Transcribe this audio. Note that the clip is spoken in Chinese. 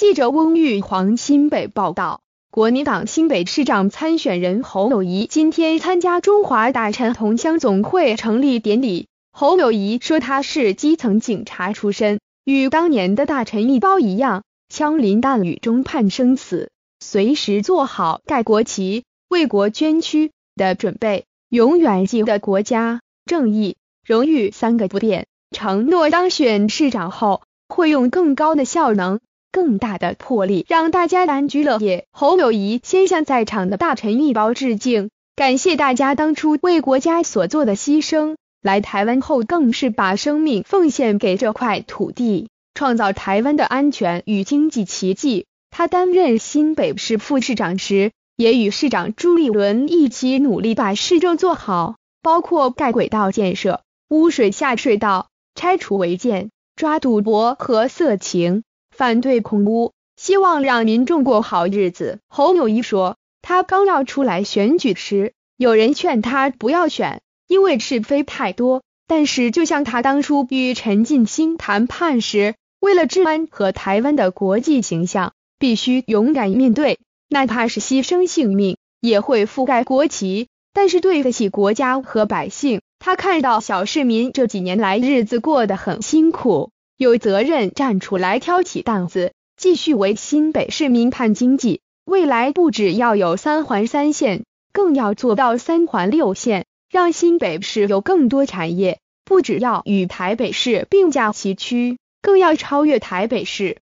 记者翁玉黄新北报道，国民党新北市长参选人侯友谊今天参加中华大臣同乡总会成立典礼。侯友谊说，他是基层警察出身，与当年的大臣一包一样，枪林弹雨中判生死，随时做好盖国旗、为国捐躯的准备，永远记得国家、正义、荣誉三个不变。承诺当选市长后，会用更高的效能。更大的魄力，让大家安居乐业。侯友谊先向在场的大臣一包致敬，感谢大家当初为国家所做的牺牲。来台湾后，更是把生命奉献给这块土地，创造台湾的安全与经济奇迹。他担任新北市副市长时，也与市长朱立伦一起努力把市政做好，包括盖轨道建设、污水下水道、拆除违建、抓赌博和色情。反对空屋，希望让民众过好日子。侯友谊说，他刚要出来选举时，有人劝他不要选，因为是非太多。但是，就像他当初与陈进兴谈判时，为了治安和台湾的国际形象，必须勇敢面对，哪怕是牺牲性命，也会覆盖国旗。但是对得起国家和百姓。他看到小市民这几年来日子过得很辛苦。有责任站出来挑起担子，继续为新北市民盼经济。未来不只要有三环三线，更要做到三环六线，让新北市有更多产业。不只要与台北市并驾齐驱，更要超越台北市。